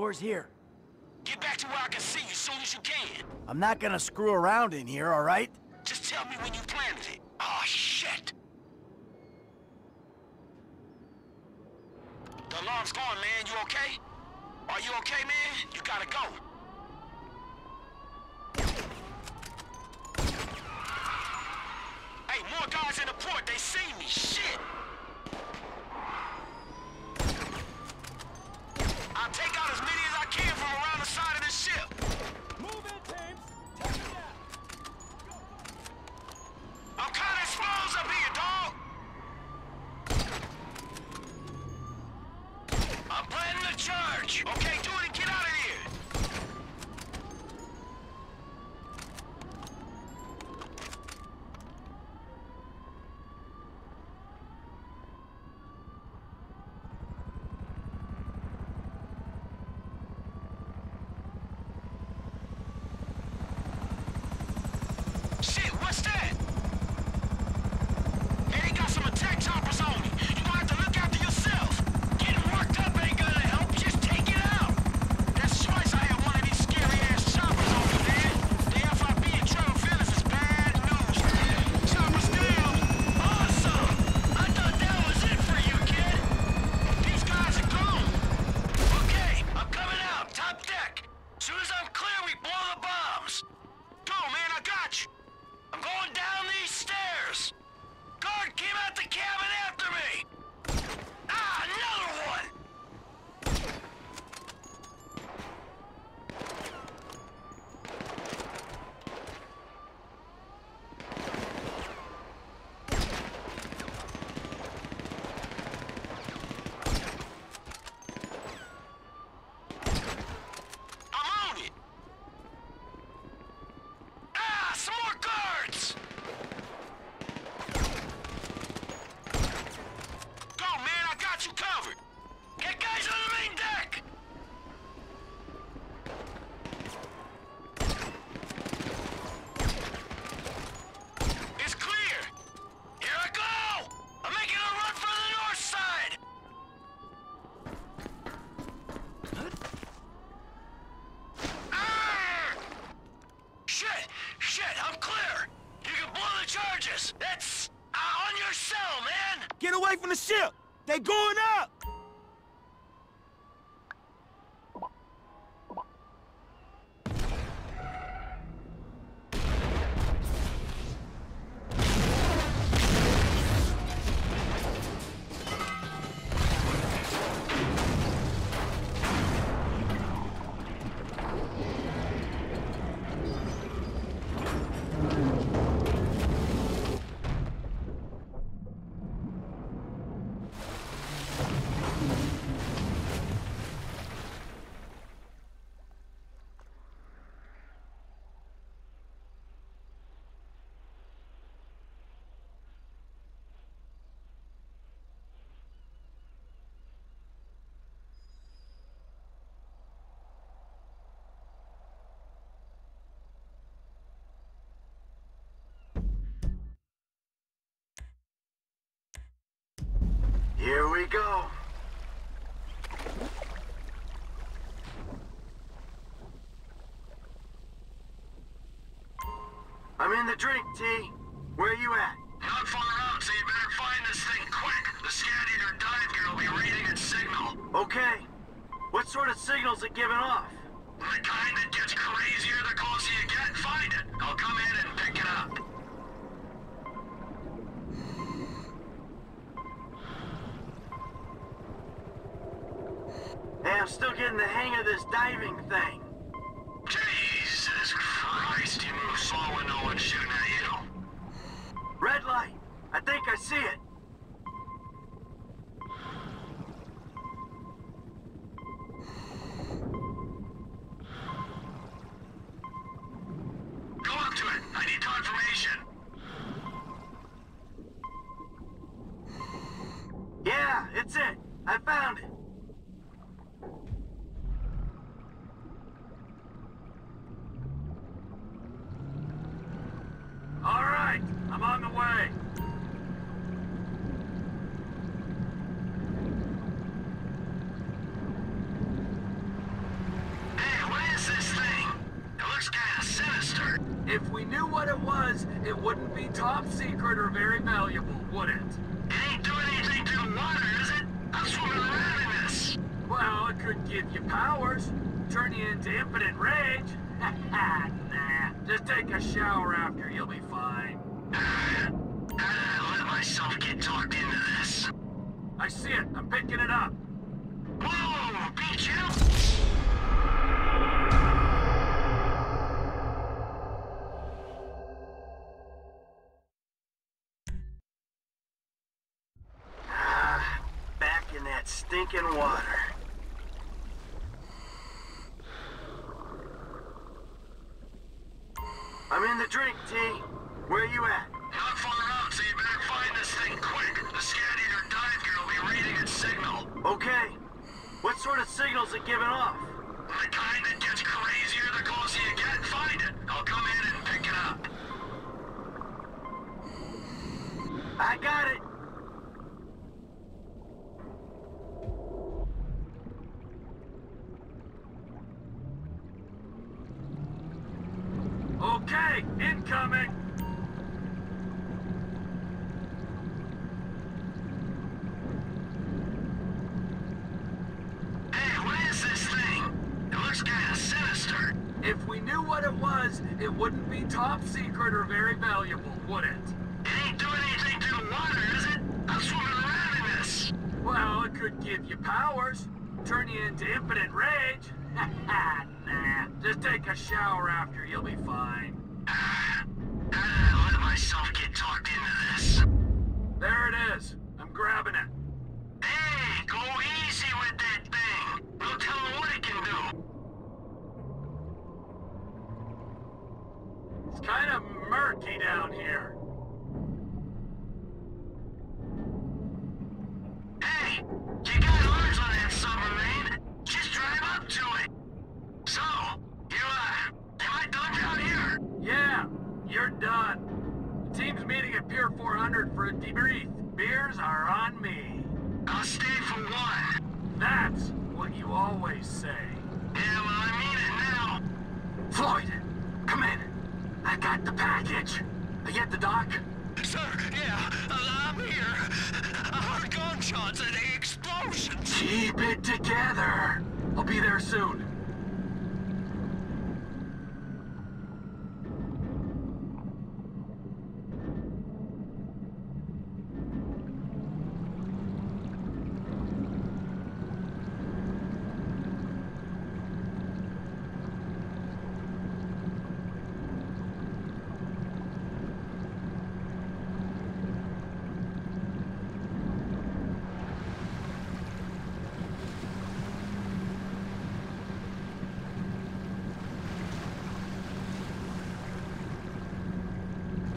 Door's here. Get back to where I can see you as soon as you can. I'm not gonna screw around in here, all right? Just tell me when you planted it. Oh, shit! The alarm's going, man. You okay? Are you okay, man? You gotta go. Hey, more guys in the port. They see me. Shit! I'll take out They going up! Here we go. I'm in the drink, T. Where you at? Not far out, so you better find this thing quick. The scavenger eater dive gear will be reading its signal. Okay. What sort of signals it giving off? in the hang of this diving thing. way. Hey, what is this thing? It looks kind of sinister. If we knew what it was, it wouldn't be top secret or very valuable, would it? It ain't doing anything to the water, is it? I'm swimming around in this. Well, it could give you powers, turn you into infinite rage. nah, just take a shower after, you'll be fine. How did I let myself get talked into this? I see it, I'm picking it up. Whoa, beat you? Ah, back in that stinking water. I'm in the drink, T. Where are you at? Not far out, so you better find this thing quick. The scat eater dive gear will be reading its signal. Okay. What sort of signals it giving off? The kind that gets crazier the closer you get, find it. I'll come in and pick it up. I got it. Okay, incoming. Hey, what is this thing? It looks kinda sinister. If we knew what it was, it wouldn't be top secret or very valuable, would it? It ain't doing anything to the water, is it? I'm swimming around in this. Well, it could give you powers, turn you into impotent rage. nah, just take a shower after, you'll be fine. Ah, how did I let myself get talked into this? There it is. I'm grabbing it. Hey, go easy with that thing. We'll tell them what it can do. It's kind of murky down here. Hey, you got arms on that submarine. Just drive up to it. So, you, uh, am I done down here? Yeah, you're done. The team's meeting at Pier 400 for a debrief. Beers are on me. I'll stay for one. That's what you always say. Yeah, well, I mean it now. Floyd, come in. I got the package. Are you at the dock? Sir, yeah, uh, I'm here. I heard gunshots and explosions. Keep it together. I'll be there soon.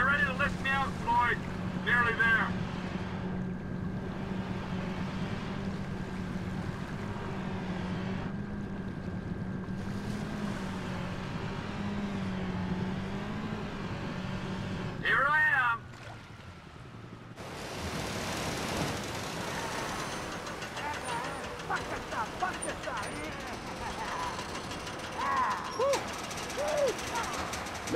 Get ready to lift me out, Floyd. Nearly there. Here I am.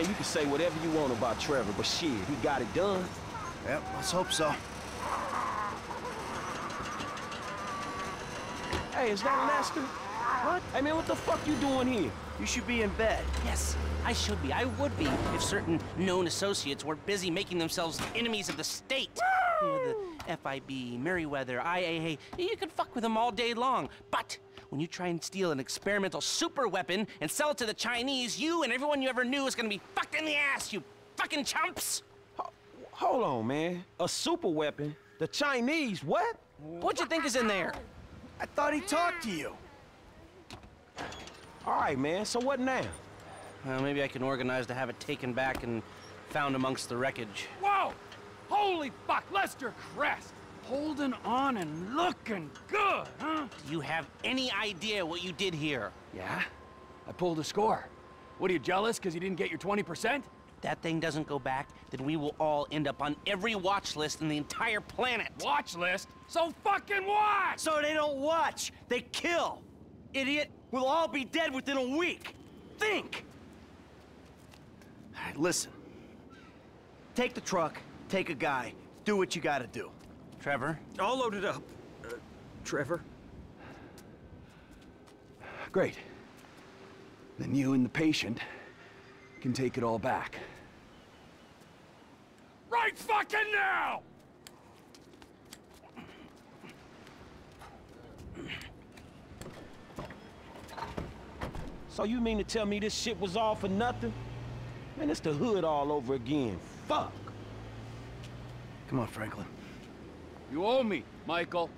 Man, you can say whatever you want about Trevor, but shit, he got it done. Yep, let's hope so. Hey, is that Lester? What? Hey, man, what the fuck you doing here? You should be in bed. Yes, I should be. I would be if certain known associates weren't busy making themselves enemies of the state. You know, the FIB, Merryweather, IAA. You can fuck with them all day long. But when you try and steal an experimental super weapon and sell it to the Chinese, you and everyone you ever knew is gonna be fucked in the ass, you fucking chumps! Ho- Hold on, man. A super weapon? The Chinese, what? What you think is in there? I thought he talked to you. All right, man, so what now? Well, maybe I can organize to have it taken back and found amongst the wreckage. Whoa! Holy fuck, Lester Crest! Holding on and looking good, huh? Do you have any idea what you did here? Yeah? I pulled a score. What are you jealous because you didn't get your 20%? that thing doesn't go back, then we will all end up on every watch list in the entire planet. Watch list? So fucking watch! So they don't watch, they kill. Idiot, we'll all be dead within a week. Think! All right, listen. Take the truck, take a guy, do what you gotta do. Trevor, All loaded up. Uh, Trevor? Great. Then you and the patient can take it all back. Right fucking now! So you mean to tell me this shit was all for nothing? Man, it's the hood all over again. Fuck. Come on, Franklin. You owe me, Michael.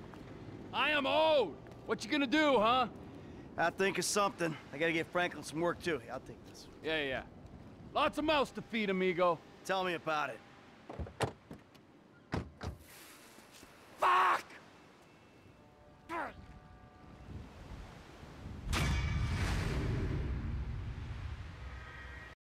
I am owed. What you gonna do, huh? I'll think of something. I gotta get Franklin some work, too. I'll take this. Yeah, yeah. Lots of mouths to feed, amigo. Tell me about it.